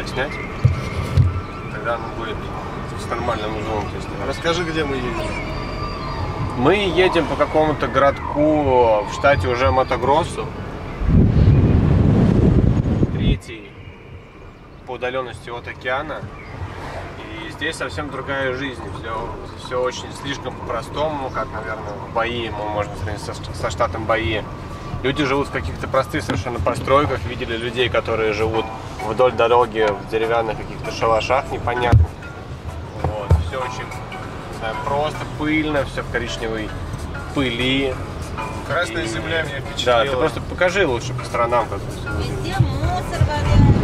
зеркаль снять. Тогда оно будет с нормальным звуком. Расскажи, где мы едем. Мы едем по какому-то городку в штате уже Мотогроссу. Третий по удаленности от океана. И здесь совсем другая жизнь. Все, все очень слишком по-простому, как, наверное, в Баи, мы можно сравнить со, со штатом Баи. Люди живут в каких-то простых совершенно постройках. Видели людей, которые живут вдоль дороги в деревянных каких-то шалашах непонятных. Вот. Все очень не знаю, просто пыльно, все в коричневой пыли. Красная И- земля меня впечатлила. Да, ты просто покажи лучше по сторонам, как. Везде мусор валяется.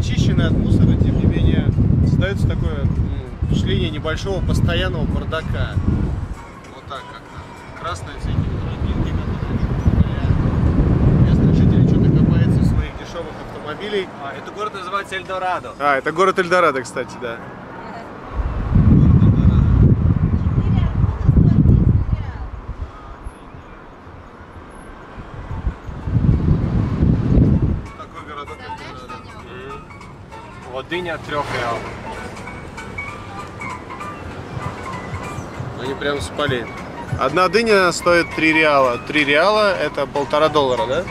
Очищены от мусора, тем не менее, создается такое м, впечатление небольшого постоянного бардака. Вот так как-то. Красные всякие тропинки, которые местные жители что-то копаются в своих дешевых автомобилей. А, это город называется Эльдорадо. А, это город Эльдорадо, кстати, да. От трех реалов. Они прям спали. Одна дыня стоит 3 реала. 3 реала это полтора доллара, да?